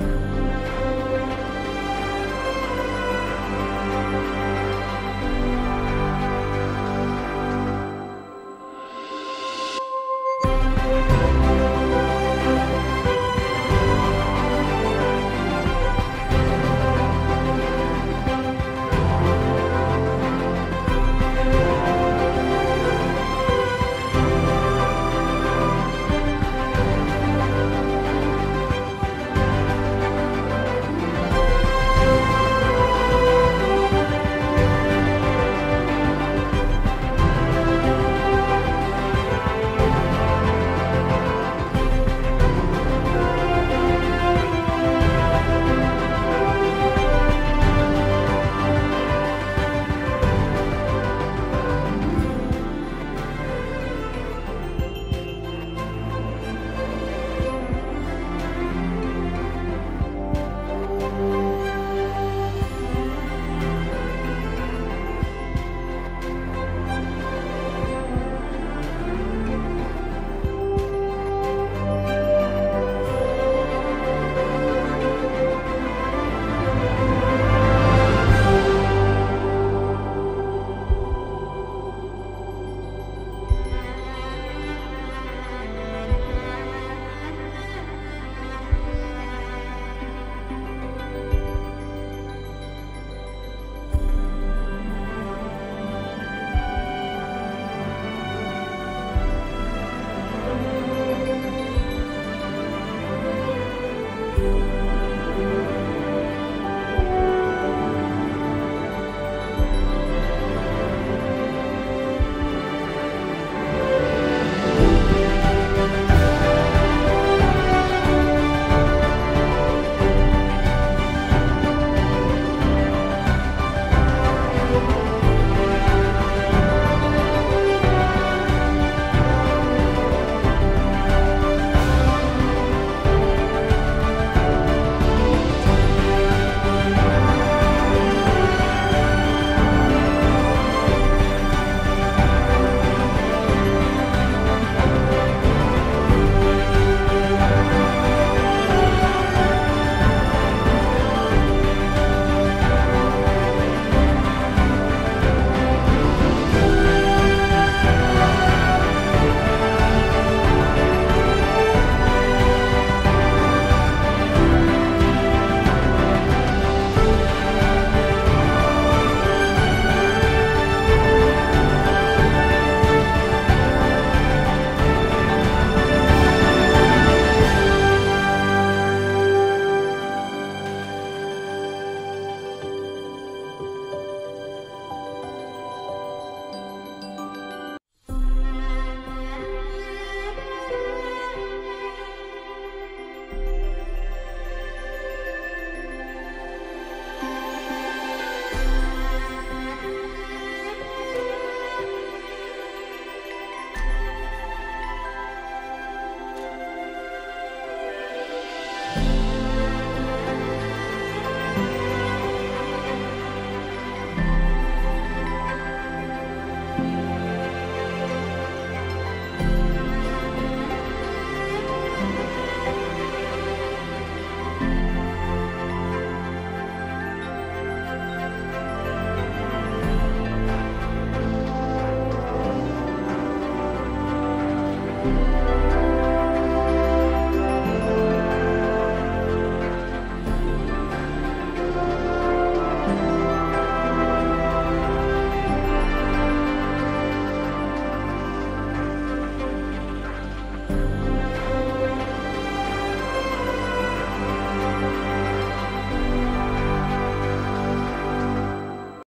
嗯。